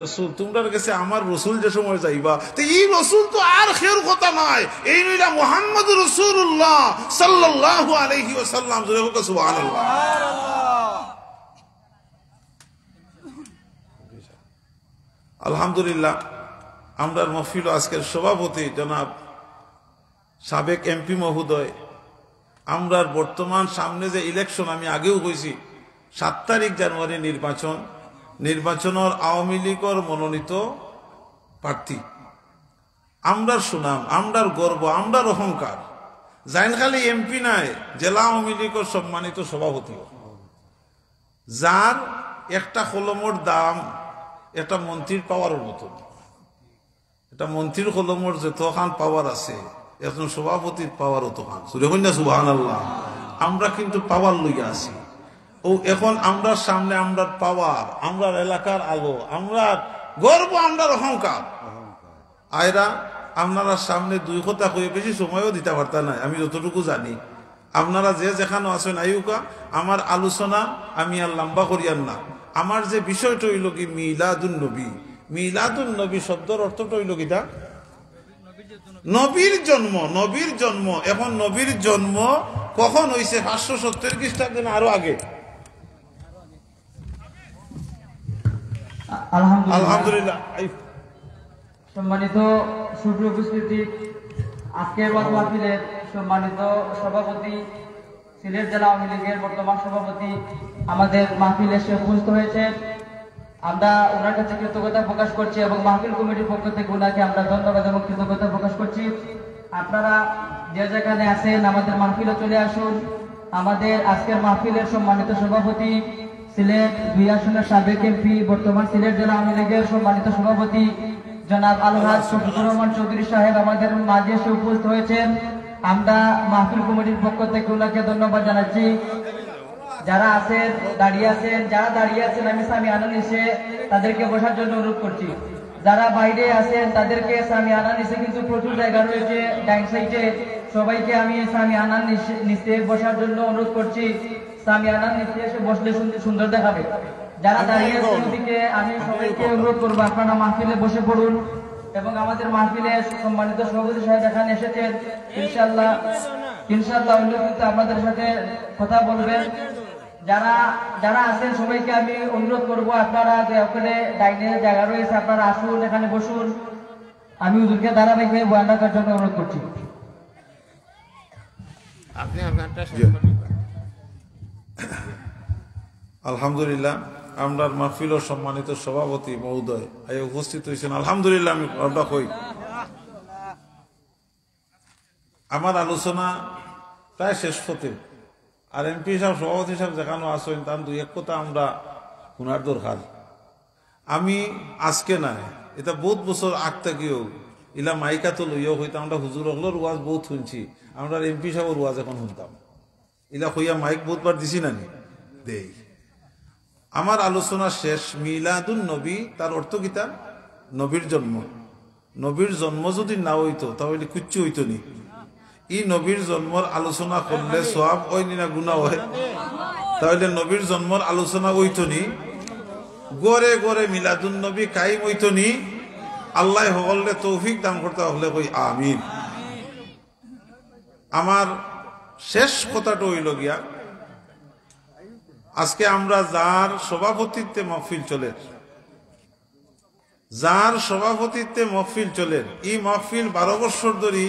রসুল আমার রসুল যে সময় যাইবা এই রসুল তো আর খের কথা এই নইলা মোহাম্মদ রসুল্লাহ সাল্লাহ আলহি আলহামদুলিল্লাহ আমরার মহফিল আজকের সভাপতি জনাব সাবেক এমপি মহোদয়, আমরার বর্তমান সামনে যে ইলেকশন আমি আগেও কইছি, সাত তারিখ জানুয়ারি নির্বাচন নির্বাচনের আওয়ামী লীগের মনোনীত প্রার্থী। আমরার সুনাম, আমরার গর্ব, আমরার অহংকার। জাইন খালি এমপি নাই, জেলা আওয়ামী লীগের সম্মানিত সভাপতি যার একটা কলমর দাম একটা মন্ত্রীর পাওয়ারের মতো এটা মন্ত্রীর কলমর যতখান পাওয়ার আছে, একজন সভাপতির পাওয়ার অতখান সুবাহান আল্লাহ আমরা কিন্তু পাওয়ার লইয়া আছি। ও এখন আমরা সামনে আমরা পাওয়ার আমরা এলাকার আলো আমরা গর্ব আমরা অহংকার। আয়রা, আপনারা সামনে দুই কথা কয়ে বেশি সময়ও দিতে পারতা নাই, আমি যতটুকু জানি। আপনারা যে যেখানে আছেন আয়ুকা আমার আলোচনা আমি আর লম্বা করিয়ান না। আমার যে বিষয়টা হইল কি, মিলাদুন নবী। মিলাদুন নবী শব্দের অর্থটা হইল কিটা নবীর জন্ম নবীর জন্ম। এখন নবীর জন্ম কখন হয়েছে পাঁচশো সত্তর খ্রিস্টাব্দে না আরও আগে। আলহামদুলিল্লাহ। আলহামদুলিল্লাহ। সম্মানিত উপস্থিতি আজকের বাদ মাহফিলের সম্মানিত সভাপতি সিলেট জেলা আওয়ামী লীগের বর্তমান সভাপতি আমাদের মাহফিলে এসে উপস্থিত আমরা ওনার কাছে কৃতজ্ঞতা প্রকাশ করছি এবং মাহফিল কমিটির পক্ষ থেকে ওনাকে আমরা ধন্যবাদ এবং কৃতজ্ঞতা প্রকাশ করছি। আপনারা যে যেখানে আছেন আমাদের মাহফিলে চলে আসুন। আমাদের আজকের মাহফিলের সম্মানিত সভাপতি সিলেট দুই আসনের সাবেক এমপি, বর্তমান সিলেট জেলা আওয়ামী লীগের সম্মানিত সভাপতি জনাব আলহাজ শফিকুর রহমান চৌধুরী সাহেব আমাদের মাঝে এসে উপস্থিত হয়েছেন। আমরা মাহফিল কমিটির পক্ষ থেকে ওনাকে ধন্যবাদ জানাচ্ছি। যারা আছেন, দাঁড়িয়ে আছেন, যারা দাঁড়িয়ে আছেন, আমি স্বামী আনন্দ এসে তাদেরকে বসার জন্য অনুরোধ করছি। যারা বাইরে আছেন, তাদেরকে স্বামী আনান নিচে কিন্তু প্রচুর জায়গা রয়েছে, ডাইন সাইডে। সবাইকে আমি স্বামী আনান নিচে বসার জন্য অনুরোধ করছি। নিচে এসে বসলে সুন্দর- সুন্দর দেখাবে। যারা দাঁড়িয়ে আছেন ওদিকে আমি সবাইকে অনুরোধ করব আপনারা মাহফিলে বসে পড়ুন এবং আমাদের মাহফিলে সম্মানিত সভাপতি সাহেব এখানে এসেছেন। ইনশাল্লাহ ইনশাল্লাহ অন্য কিন্তু আপনাদের সাথে কথা বলবেন। যারা যারা আছেন সবাইকে আমি অনুরোধ করব আপনারা দয়া করে ডাইনের জায়গা রয়েছে আপনারা আসুন এখানে বসুন। আমি হুজুরকে ধারাবাহিক বয়ান রাখার জন্য অনুরোধ করছি। আপনি আপনারটা। আলহামদুলিল্লাহ আমরা মাহফিল সম্মানিত সভাপতি মহোদয় এই উপস্থিত হয়েছেন। আলহামদুলিল্লাহ, আমি আমার আলোচনা প্রায় শেষ হতে, আর এমপি সাহেব, সভাপতি সাহেব যেখানে আসেন তার দুই এক কথা আমরা শোনার দরকার। আমি আজকে নাই এটা বহুত বছর আগ থেকেও ইলা মাইকা তো লইয়াও হইতাম, আমরা হুজুর হলোর ওয়াজ বহুত শুনছি আমরা এমপি সাহেবের ওয়াজ এখন শুনতাম। ইলা হইয়া মাইক বহুতবার দিছি না দেই। আমার আলোচনা শেষ, মিলাদুন নবী, তার অর্থ কিতা নবীর জন্ম। নবীর জন্ম যদি না হইতো, তাহলে কুচ্ছু হইতো নি। ই নবীর জন্মর আলোচনা করলে সব ওই না গুণা হয়? তাহলে নবীর জন্মর আলোচনা হইতো নি। গড়ে গড়ে মিলাদুন নবী কাইম হইতো নি। আল্লাহ হলে তৌফিক দান করতে হলে কই আমিন। আমার শেষ কথাটা হইল গিয়া, আজকে আমরা যার সভাপতিত্বে মহফিল চলে, যার সভাপতিত্বে মহফিল চলে, এই মহফিল বারো বছর ধরে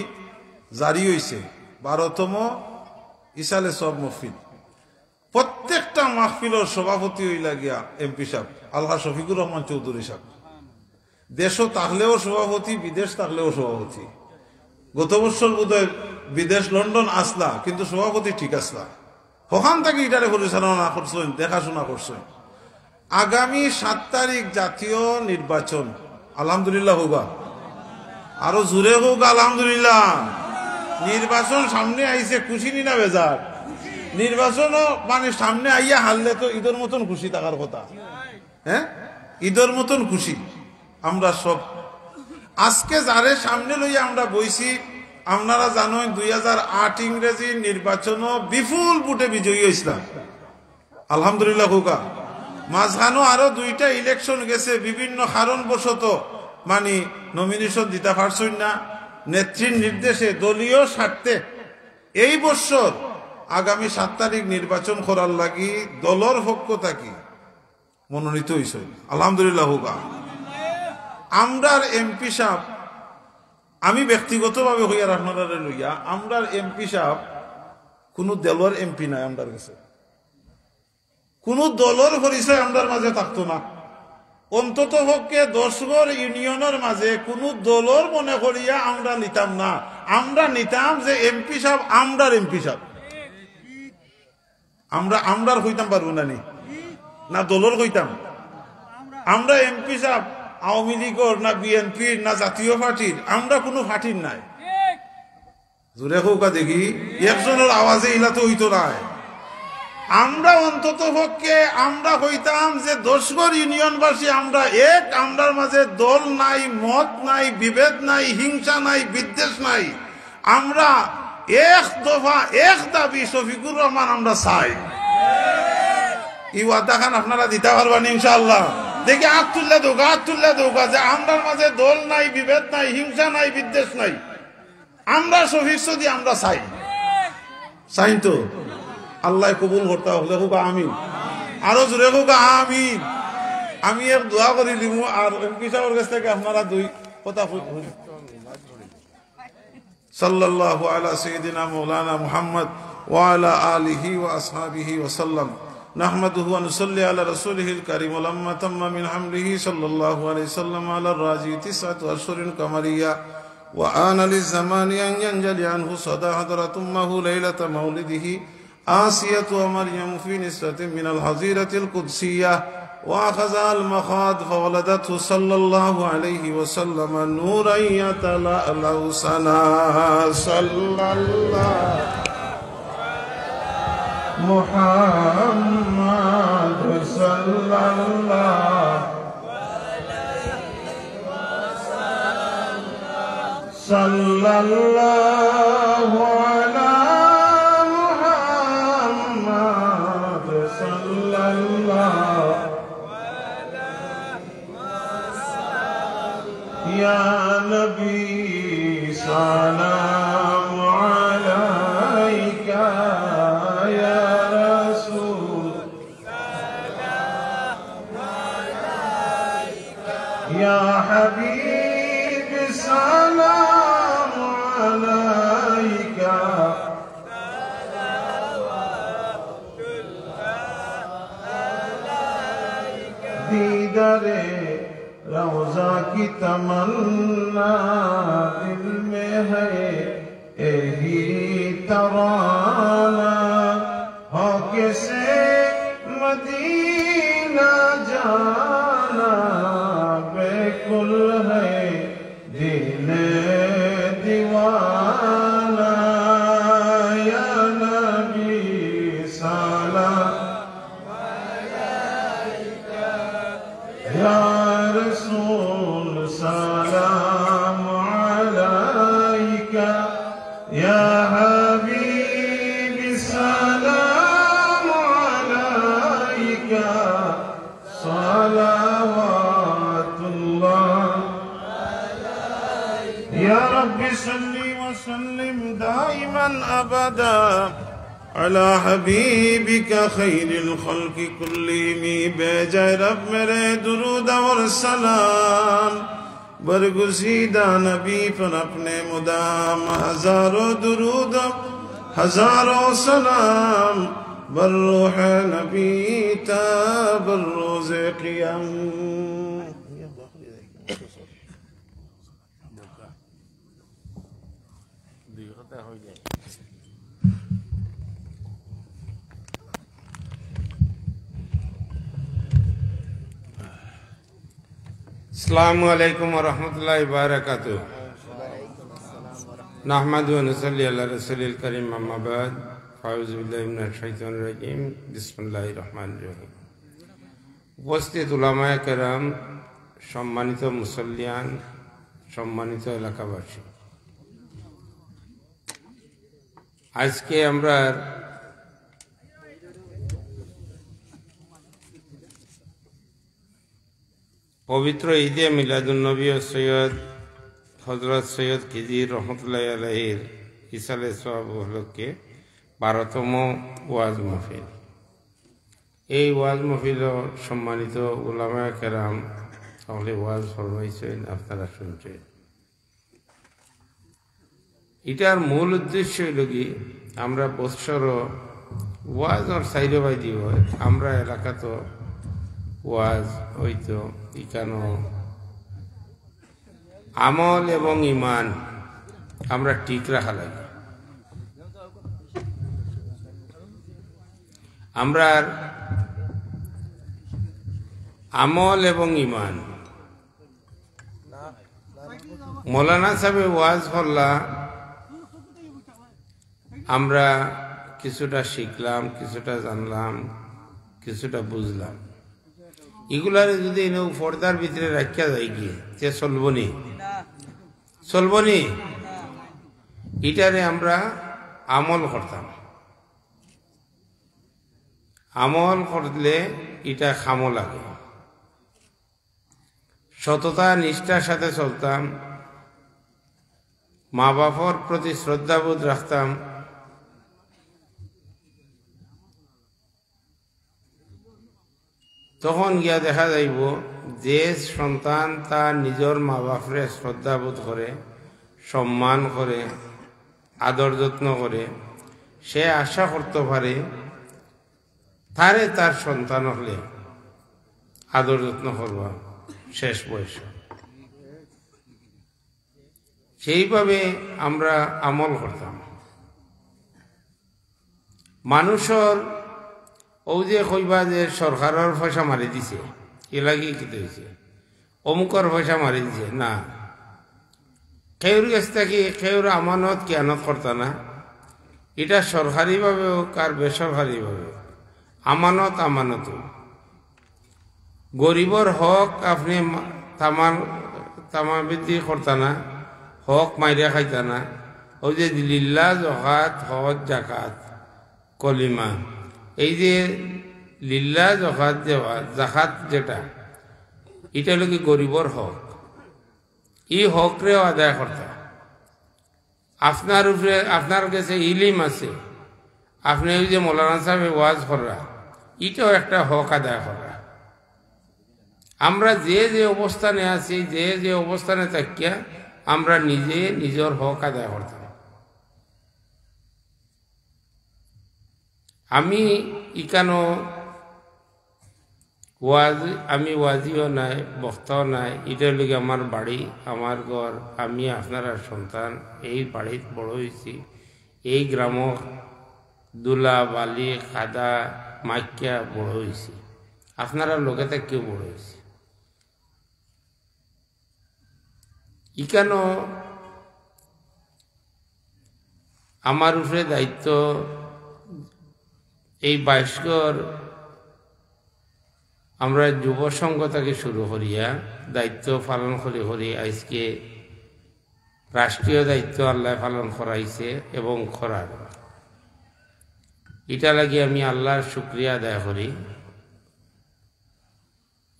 জারি হয়েছে বারোতম ইসালে সব মহফিল। প্রত্যেকটা মাহফিলের সভাপতি হইলা গিয়া এমপি সাহেব, আল্লাহ শফিকুর রহমান চৌধুরী সাহেব। দেশও থাকলেও সভাপতি, বিদেশ থাকলেও সভাপতি। গত বছর বোধহয় বিদেশ লন্ডন আসলা, কিন্তু সভাপতি ঠিক আসলা। ওখান থেকে এটারে পরিচালনা করছেন, দেখাশোনা করছেন। আগামী সাত তারিখ জাতীয় নির্বাচন, আলহামদুলিল্লাহ হোগা আরও জোরে হোক, আলহামদুলিল্লাহ। নির্বাচন সামনে আইছে, খুশি নি না বেজার? নির্বাচন মানে সামনে আইয়া হারলে তো ঈদের মতন খুশি থাকার কথা। হ্যাঁ? ঈদের মতন খুশি। আমরা সব আজকে যারে সামনে লইয়া আমরা বইছি, আপনারা জানেন দুই হাজার আট ইংরেজি নির্বাচন বিপুল বুটে বিজয়ী হয়েছিলাম আলহামদুলিল্লাহ হুকা মাঝখানো আরও দুইটা ইলেকশন গেছে, বিভিন্ন কারণবশত। মানে নমিনেশন দিতে পারছই না। নেত্রীর নির্দেশে দলীয় স্বার্থে এই বছর আগামী সাত তারিখ নির্বাচন করার লাগি দলর পক্ষ থাকি মনোনীত হয়েছে আলহামদুলিল্লাহ হুকা আমরার এমপি সাহেব, আমি ব্যক্তিগতভাবে হইয়ার আপনারা লইয়া, আমরার এমপি সাহেব, কোনো দলের এমপি নাই আমরার কাছে। কোন দলের পরিচয় আমরার মাঝে থাকতো না। অন্তত পক্ষে দশগড় ইউনিয়নের মাঝে কোন দলের মনে করিয়া আমরা নিতাম না। আমরা নিতাম যে এমপি সাহেব, আমরার এমপি সাহেব। আমরা আমরার হইতাম পারব না নি? না দলের হইতাম। আমরা এমপি সাহেব আওয়ামী লীগর না বিএনপির না জাতীয় পার্টির, আমরা কোনো পার্টির নাই। জোরে হোকা দেখি, একজনের আওয়াজে ইলা তো হইতো নাই আমরা অন্তত পক্ষে আমরা হইতাম যে দশগড় ইউনিয়নবাসী, আমরা এক, আমরার মাঝে দল নাই, মত নাই, বিভেদ নাই, হিংসা নাই, বিদ্বেষ নাই। আমরা এক দফা, এক দাবি, শফিকুর রহমান আমরা চাই। এই ওয়াদা খান আপনারা দিতে পারবেন ইনশাআল্লাহ। দেখি হাত তুললে দৌকা হাত তুললে দৌকা যে আমরার মাঝে দল নাই, বিভেদ নাই, হিংসা নাই, বিদ্বেষ নাই। আমরা শফিক সদি আমরা চাই চাই তো? আল্লাহ কবুল করতে হলে হোক আমিন। আরও জোরে হোক আমিন। আমি এক দোয়া করি লিমু, আর এমপি সাহেবের কাছ থেকে আপনারা দুই কথা শুনি। সাল্লাল্লাহু আলা সাইয়্যিদিনা মাওলানা মুহাম্মদ ওয়া আলা আলিহি ওয়া আসহাবিহি ওয়া সাল্লাম। نحمده ونصلي على رسوله الكريم ولما تم من حمله صلى الله عليه وسلم على الراجي تسعة أشهر قمرية وآن للزمان أن ينجلي عنه صدى حضرة أمه ليلة مولده آسية ومريم في نسبة من الحظيرة القدسية وأخذها المخاض فولدته صلى الله عليه وسلم نورا يتلألأ سنا. صلى الله محمد صلى الله صلى الله على محمد صلى الله يا نبي سلام Dile على حبيبك خير الخلق كلهم. بجای رب میرے درود اور سلام. برگزیدہ نبی پر اپنے مدام. ہزاروں درود، ہزاروں سلام. بر روح نبی تا، بر روز قیام. আসসালামু আলাইকুম রহমতুল্লাহ বারাকাত। নাহমাদু নসলি আল্লাহ রসুলিল করিম আহমাবাদ ফাউজুল্লাহিম বিসমুল্লাহ রহমান রহিম। উপস্থিত উলামায় কেরাম, সম্মানিত মুসল্লিয়ান, সম্মানিত এলাকাবাসী। আজকে আমরা পবিত্র ঈদে মিলাদুন্নবী ও সৈয়দ হজরত সৈয়দ খিজির রহমতুল্লাহ আলহির ইসালে সব উপলক্ষে বারোতম ওয়াজ মাহফিল। এই ওয়াজ মাহফিল সম্মানিত উলামা কেরাম তাহলে ওয়াজ ফরমাইছেন, আপনারা শুনছেন। এটার মূল উদ্দেশ্য হইল কি, আমরা বৎসর ওয়াজ আর সাইডে বাইদি হয় আমরা এলাকা তো ওয়াজ, হইতো, ইকানো। আমল এবং ইমান আমরা ঠিক রাখা লাগে। আমরা আমল এবং ইমান মৌলানা সাহেব ওয়াজ করলা আমরা কিছুটা শিখলাম, কিছুটা জানলাম, কিছুটা বুঝলাম। এগুলারে যদি পর্দার ভিতরে রাখিয়া যায় গিয়ে যে চলবনি। চলবনি? এটারে আমরা আমল করতাম। আমল করলে এটা খামো লাগে। সততা, নিষ্ঠার সাথে চলতাম। মা বাপর প্রতি শ্রদ্ধাবোধ রাখতাম। তখন গিয়া দেখা যাইব যে সন্তান তার নিজের মা বাপরে শ্রদ্ধাবোধ করে, সম্মান করে, আদর যত্ন করে। সে আশা করতে পারে তারে তার সন্তান হলে আদর যত্ন করবা, শেষ বয়স। সেইভাবে আমরা আমল করতাম। মানুষের ও যে কইবা যে সরকারের পয়সা মারি দিছে, এ লাগি কি হয়েছে অমুকর পয়সা মারি দিছে, না। খেউর কাছ থেকে খেউর আমানত জ্ঞানত করতা না? এটা সরকারিভাবে হোক আর বেসরকারিভাবে আমানত আমানত। গরিবর হক আপনি তামার তামাবৃদ্ধি করতা না, হক মাইরা খাইতা না। ওই যে লিল্লা জহাত হজ, জাকাত, কলিমা। এই যে লিল্লা জখাত দেওয়া জাকাত যেটা, এটা হলো কি গরিবর হক। ই হকরেও আদায় করতা আপনার উপরে আপনার কাছে ইলিম আছে। আপনি ওই যে মৌলানা সাহেব ওয়াজ করা এটাও একটা হক আদায় করা আমরা যে যে অবস্থানে আছি, যে যে অবস্থানে থাকিয়া, আমরা নিজে নিজের হক আদায় করতাম আমি ইকানো ওয়াজ, আমি ওয়াজিও নাই, বক্তাও নাই। এটার লিগে আমার বাড়ি, আমার ঘর, আমি আপনারা সন্তান, এই বাড়িত বড় হয়েছি এই গ্রাম দুলা, বালি কাদা মাইকিয়া বড় হয়েছি আপনারা লোকে কেউ বড় হয়েছে ইকানো আমার উপরে দায়িত্ব এই বাইশগর আমরা যুব সংঘ থেকে শুরু করিয়া দায়িত্ব পালন করি করি। আজকে রাষ্ট্রীয় দায়িত্ব আল্লাহ পালন করাইছে এবং করার। এটা লাগি আমি আল্লাহর শুক্রিয়া আদায় করি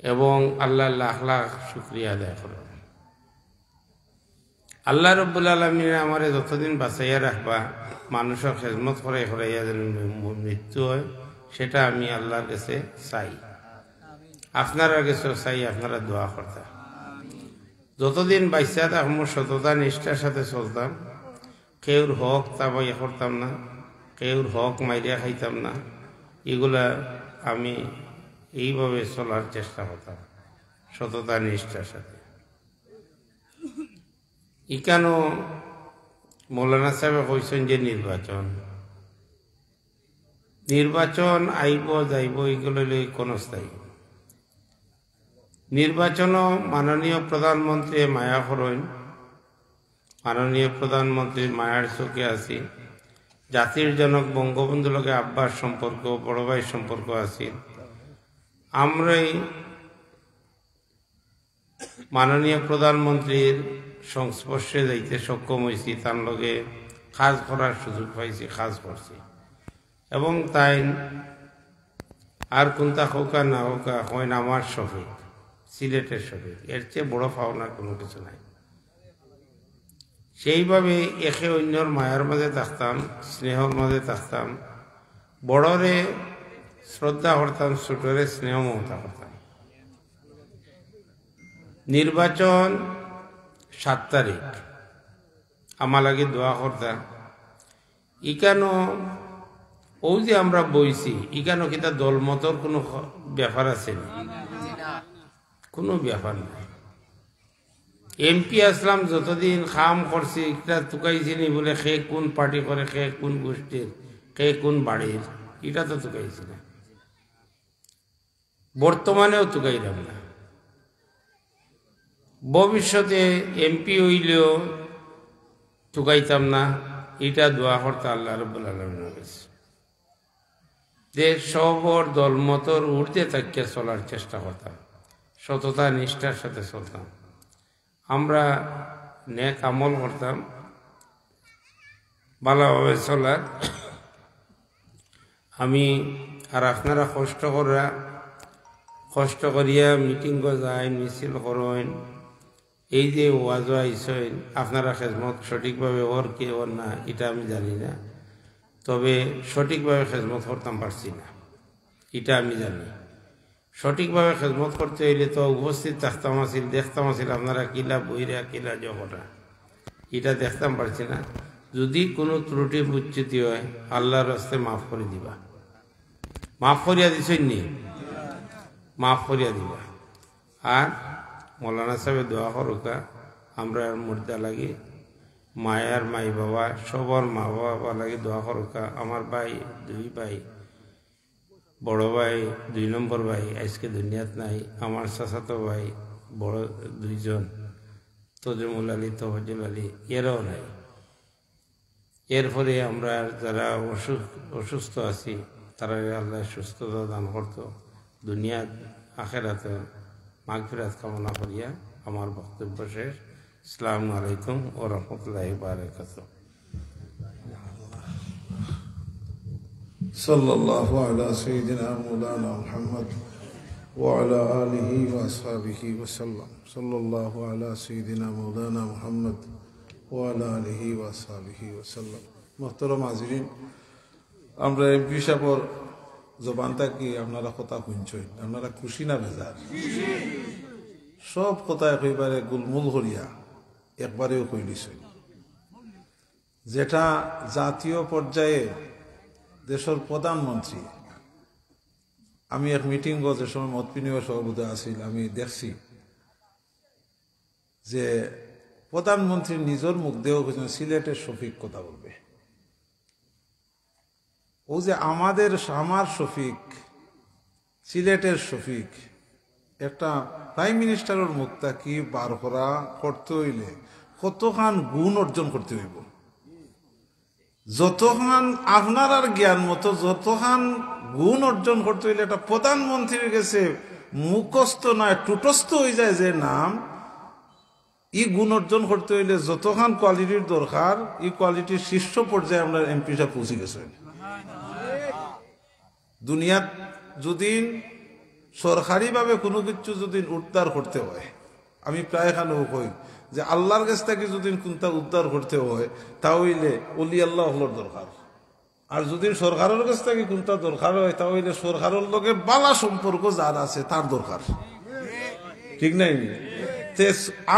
এবং আল্লাহ লাখ লাখ শুক্রিয়া আদায় করি। আল্লাহ রব্বুল আলমিন আমার যতদিন বাঁচাইয়া রাখবা মানুষের খেজমত করাই করাইয়া যেন মৃত্যু হয়, সেটা আমি আল্লাহর কাছে চাই। আপনারা কাছেও চাই, আপনারা দোয়া করতাম যতদিন বাইসা থাকব সততা, নিষ্ঠার সাথে চলতাম। কেউর হক তাবাই করতাম না কেউর হক মাইরিয়া খাইতাম না, এগুলা আমি এইভাবে চলার চেষ্টা করতাম, সততা, নিষ্ঠার সাথে। ইকানো মৌলানা সাহেব কইছেন যে নির্বাচন। নির্বাচন আইব যাইব এগুলো কোন স্থায়ী। নির্বাচন মাননীয় প্রধানমন্ত্রী মায়া করেন মাননীয় প্রধানমন্ত্রী মায়ার চোখে আছি জাতির জনক বঙ্গবন্ধু লগে আব্বার সম্পর্ক, বড় ভাই সম্পর্ক আছে আমরাই মাননীয় প্রধানমন্ত্রীর সংস্পর্শে যাইতে সক্ষম হয়েছি তার লগে কাজ করার সুযোগ পাইছি, কাজ করছি। এবং তাই আর কোনটা হোকা না হোকা, হয় আমার শফিক, সিলেটের শরীর এর চেয়ে বড় পাওনা কোনো কিছু নাই। সেইভাবে একে অন্যর মায়ের মাঝে থাকতাম, স্নেহর মাঝে থাকতাম। বড়রে শ্রদ্ধা করতাম, ছোটরে স্নেহ মমতা করতাম। নির্বাচন সাত তারিখ। আমার লাগে দোয়া করতাম ইকানো ও যে আমরা বইছি, ইকানো কিতা দলমতর কোনো ব্যাপার আছে কোনো ব্যাপার নাই। এমপি আসলাম যতদিন খাম করছি এটা তুকাইছিনি বলে সে কোন পার্টি করে সে কোন গোষ্ঠীর সে কোন বাড়ির এটা তো তুকাইছি না। বর্তমানেও তুকাইলাম না। ভবিষ্যতে এমপি হইলেও তুকাইতাম না, এটা দোয়া করতে আল্লাহ রব্বুল আলমিনের কাছে যে সবর দলমতর ঊর্ধ্বে থাকিয়ে চলার চেষ্টা করতাম, সততা, নিষ্ঠার সাথে চলতাম। আমরা নেক আমল করতাম, ভালোভাবে চলার। আমি আর আপনারা কষ্ট করা কষ্ট করিয়া মিটিং যায় মিছিল করেন এই যে ওয়াজ আইসেন আপনারা খেজমত সঠিকভাবে ওর কে ওর না, এটা আমি জানি না। তবে সঠিকভাবে খেজমত করতাম পারছি না, এটা আমি জানি। সঠিকভাবে খেজমত করতে হইলে তো উপস্থিত থাকতাম আছিল দেখতাম আছিল আপনারা কিলা বইরা, কিলা জগটা, এটা দেখতাম পারছি না। যদি কোনো ত্রুটি বুচ্যুতি হয়, আল্লাহর হস্তে মাফ করে দিবা। মাফ করিয়া দিছই নি? মাফ করিয়া দিবা। আর মৌলানা সাহেব দোয়া করুকা আমরা মুর্দা লাগি, মায়ার মাই বাবা, সবার মা বাবা লাগে দোয়া করুকা আমার ভাই, দুই ভাই, বড় ভাই, দুই নম্বর ভাই, আজকে দুনিয়াত নাই, আমার চাচাতো ভাই, বড় দুইজন, তজমুল আলী, তহজুল আলী, এরাও নাই। এরপরে আমরা যারা অসুখ, অসুস্থ আছি তারা আল্লাহ সুস্থতা দান করতো দুনিয়া আখেরাতে মাগফিরাত কামনা করিয়া আমার বক্তব্য শেষ আসসালামু আলাইকুম ও রহমতুল্লাহ বারকাত صلى الله على سيدنا مولانا محمد وعلى آله وأصحابه وسلم صلى الله على سيدنا مولانا محمد وعلى آله وأصحابه وسلم محترم হাজিরিন আমরা এমপি সাহেবর জবানটা কি আপনারা কথা শুনছই আপনারা খুশি না বেজার? সব কথা একেবারে গুলমুল করিয়া একবারেও কই যেটা জাতীয় পর্যায়ে দেশের প্রধানমন্ত্রী, আমি এক মিটিং যে সময় মত বিনিময় সভাপতি আছিল, আমি দেখছি যে প্রধানমন্ত্রী নিজের মুখ দেও সিলেটের শফিক কথা বলবে। ও যে আমাদের, আমার শফিক, সিলেটের শফিক, একটা প্রাইম মিনিস্টারের মুখটা কি বার করা করতে হইলে কতখান গুণ অর্জন করতে হইব? যতখান আপনার আর জ্ঞান মতো, যতখান গুণ অর্জন করতে হইলে একটা প্রধানমন্ত্রীর কাছে মুখস্থ নয়, টুটস্থ হয়ে যায় যে নাম, ই গুণ অর্জন করতে হইলে যতখান কোয়ালিটির দরকার এই কোয়ালিটির শীর্ষ পর্যায়ে আমরা এমপি সাহেব পৌঁছে গেছে দুনিয়াত যদি সরকারিভাবে কোনো কিছু যদি উদ্ধার করতে হয়, আমি প্রায় খানেও কই যে আল্লাহর কাছ থেকে যদি কোনটা উদ্ধার করতে হয় তাহলে অলি আল্লাহ হলোর দরকার। আর যদি সরকারের কাছ থেকে কোনটা দরকার হয় তাহলে সরকারের লগে বালা সম্পর্ক যার আছে তার দরকার। ঠিক নাই?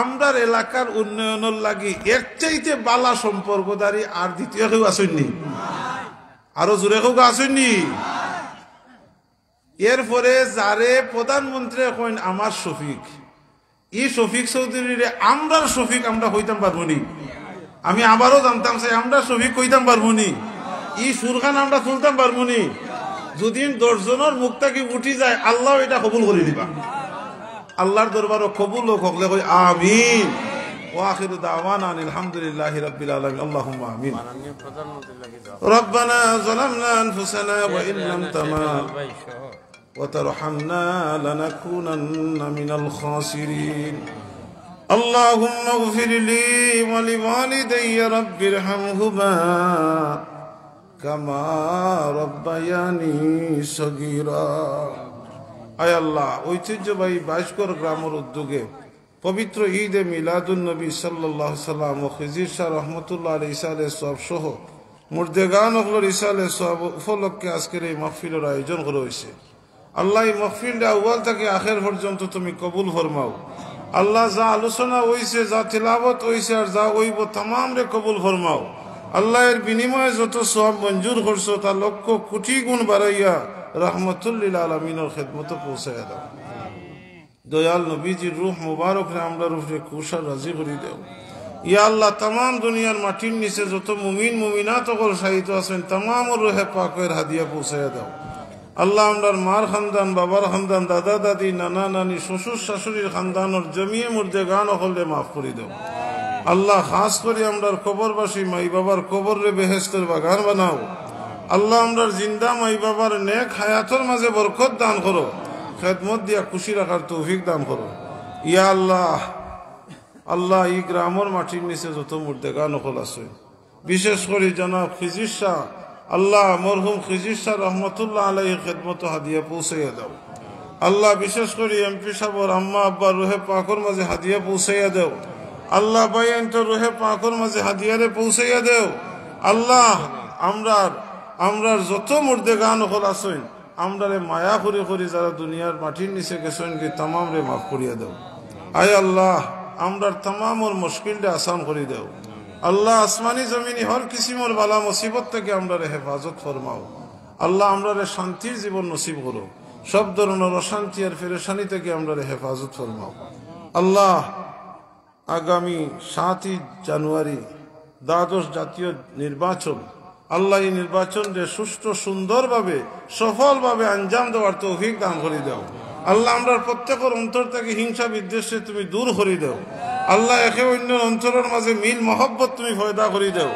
আমরার এলাকার উন্নয়নের লাগি এর চাইতে বালা সম্পর্কদারি আর দ্বিতীয় কেউ আসেননি আরও জোরে কেউ আসেননি এরপরে যারে প্রধানমন্ত্রী কইন আমার শফিক ই শফিক চৌধুরীরে আমরার শফিক আমরা হইতাম পারবো নি আমি আবারও জানতাম সে আমরা শফিক কইতাম পারবো নি ই সুরখান আমরা তুলতাম পারবো নি যদি দশজনের মুখটা কি উঠি যায় আল্লাহ এটা কবুল করে দিবা আল্লাহর দরবারও কবুল হোক হকলে কই আমিন واخر دعوانا ان الحمد لله رب العالمين اللهم امين ربنا ظلمنا انفسنا وان لم تغفر وترحمنا لنكونن من الخاسرين اللهم اغفر لي ولوالدي رب ارحمهما كما ربياني صغيرا আয় আল্লাহ ঐতিহ্যবাহী বাইশগড় গ্রামের উদ্যোগে পবিত্র ঈদে মিলাদুল নবী সাল্লাহ সাল্লাম ও খিজির শাহ রহমতুল্লাহ আলী ইসালে সব সহ মুর্দেগান অকলর ইসালে সব উপলক্ষে আজকের এই মাহফিলের আয়োজন করা হয়েছে আল্লাহ এই মহফিলটা আউ্বাল থেকে আখের পর্যন্ত তুমি কবুল ফরমাও। আল্লাহ যা আলোচনা হইছে, যা তিলাবত হইছে আর যা হইব তাম রে কবুল ফরমাও। আল্লাহ এর বিনিময়ে যত সব মঞ্জুর করছ, তা লক্ষ কোটি গুণ বাড়াইয়া রহমতুল্লিল আলমিনের খেদমত পৌঁছাইয়া দাও। দয়াল নবীজির রূহ মুবারক রে আমরা রূপে কুশার রাজি করি দেও। ইয়া আল্লাহ তাম দুনিয়ার মাটির নিচে যত মুমিন, মুমিনাত সকল সাহিত্য আছেন তাম রুহে পাকের হাদিয়া পৌঁছাইয়া দাও। আল্লাহ আমরার মার খানদান, বাবার খানদান, দাদা, দাদি, নানা, নানি, শ্বশুর, শাশুড়ির খানদানোর জমিয়ে মুর্দে গান হলে মাফ করে দেও আল্লাহ খাস করে আমরার কবরবাসী মাই বাবার রে বেহেস্তের বাগান বানাও। আল্লাহ আমরার জিন্দা মাই বাবার নেক হায়াতর মাঝে বরকত দান করো। খেদমত দিয়া খুশি রাখার তৌফিক দান করো। ইয়া আল্লাহ আল্লাহ ই গ্রামের মাটির নিচে যত মুর্দেগা নকল আছে। বিশেষ করে জনাব খিজির শাহ আল্লাহ মরহুম খিজির শাহ রহমতুল্লাহ আলাই খেদমত হাদিয়া পৌঁছাইয়া দাও। আল্লাহ বিশেষ করে এমপি সাহর আম্মা আব্বা রোহে পাকর মাঝে হাদিয়া পৌঁছাইয়া দেও। আল্লাহ ভাই তো রোহে পাকর মাঝে হাদিয়ারে পৌঁছাইয়া দেও। আল্লাহ, আমরার আমরার যত মুর্দেগা নকল আছেন, আমরারে মায়া করে করে যারা দুনিয়ার মাটির নিচে গেছেন কি তামাম রে মাফ করিয়া দেও। আয় আল্লাহ, আমরার তামামর মুশকিলটা আসান করে দেও। আল্লাহ আসমানি জমিনি হর কিসিমর বালা মুসিবত থেকে আমরা হেফাজত ফরমাও। আল্লাহ আমরা শান্তির জীবন নসিব করো সব ধরনের অশান্তি আর ফেরেশানি থেকে আমরা হেফাজত ফরমাও। আল্লাহ আগামী সাতই জানুয়ারি দ্বাদশ জাতীয় নির্বাচন। আল্লাহ এই নির্বাচনকে সুষ্ঠু, সুন্দরভাবে, সফলভাবে আঞ্জাম দেওয়ার তৌফিক দান করে দাও। আল্লাহ আমরা প্রত্যেকের অন্তর থেকে হিংসা বিদ্বেষে তুমি দূর করে দাও। আল্লাহ একে অন্য অন্তরের মাঝে মিল, মহব্বত তুমি ফয়দা করে দাও।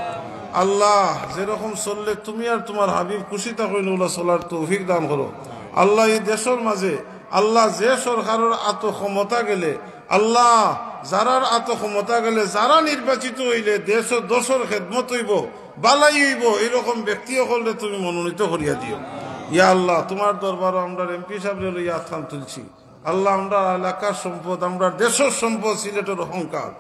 আল্লাহ, যেরকম চললে তুমি আর তোমার হাবিব খুশি থাকো ওলা চলার তৌফিক দান করো। আল্লাহ এই দেশের মাঝে, আল্লাহ যে সরকারের আত ক্ষমতা গেলে, আল্লাহ যারার আত ক্ষমতা গেলে, যারা নির্বাচিত হইলে, দেশ দোষর খেদমত হইব, বালাই হইব, এরকম ব্যক্তি হলে তুমি মনোনীত করিয়া দিও। ইয়া আল্লাহ, তোমার দরবার আমরা এমপি সাহেব লইয়া আথান তুলছি। আল্লাহ, আমরা এলাকার সম্পদ, আমরা দেশের সম্পদ, সিলেটের অহংকার।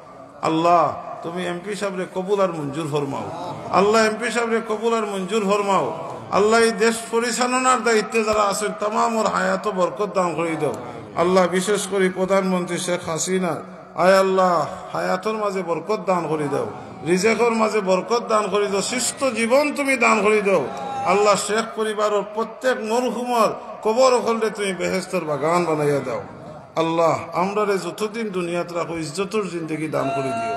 আল্লাহ, তুমি এমপি সাহেবরে কবুল আর মঞ্জুর ফরমাও। আল্লাহ, এমপি সাহেবরে কবুল আর মঞ্জুর ফরমাও। আল্লাহ, এই দেশ পরিচালনার দায়িত্বে যারা আছেন, তামাম ওর হায়াত বরকত দান করে দাও। আল্লাহ, বিশেষ করে প্রধানমন্ত্রী শেখ হাসিনা, আয় আল্লাহ, হায়াতর মাঝে বরকত দান করে দাও। রিজেকর মাঝে বরকত দান করে দাও। সুস্থ জীবন তুমি দান করে দাও। আল্লাহ শেখ পরিবারের প্রত্যেক মরহুমর কবর হলে তুমি বেহেস্তর বাগান বানাইয়া দাও। আল্লাহ, আমরা রে যতদিন দুনিয়াত রাখো, ইজ্জতর জিন্দগি দান করে দিও।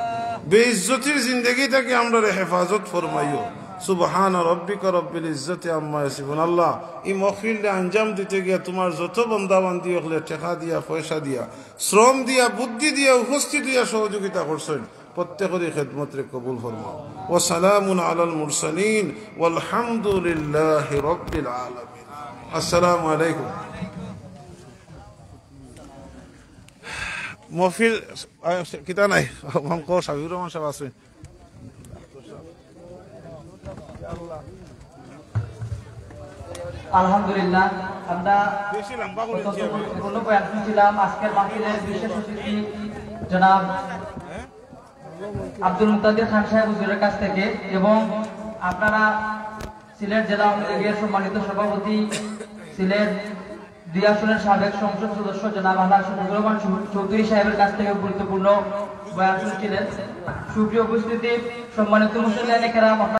বেইজ্জতির জিন্দগি থেকে আমরা রে হেফাজত ফরমাইও। সুবহান রব্বিকা রব্বিল ইজ্জতি আম্মা ইয়াসিফুন। আল্লাহ, এই মহফিলটা আঞ্জাম দিতে গিয়া তোমার যত বন্দাবান্দি হলে টেকা দিয়া, পয়সা দিয়া, শ্রম দিয়া, বুদ্ধি দিয়া, উপস্থিত দিয়া সহযোগিতা করছেন। প্রত্যেকেরই খেদমতরে কবুল ফরমাও ও সালামুন আলাল মুরসালিন ওয়ালহামদুলিল্লাহি রব্বিল আলামিন আসসালামু আলাইকুম মহফিল কিতা নাই আমাকে সাবির রহমান সাহেব আছে আলহামদুলিল্লাহ আমরা বেশি আজকের মাহফিলের বিশেষ অতিথি জনাব আব্দুল মুতাদির খান সাহেব হুজুরের কাছ থেকে এবং আপনারা সিলেট জেলা আওয়ামী লীগের সম্মানিত সভাপতি, সিলেট দুই আসনের সাবেক সংসদ সদস্য জনাব আল্লাহ রহমান চৌধুরী সাহেবের কাছ থেকে গুরুত্বপূর্ণ বয়ান শুনছিলেন। সুপ্রিয় উপস্থিতি, সম্মানিত মুসলিম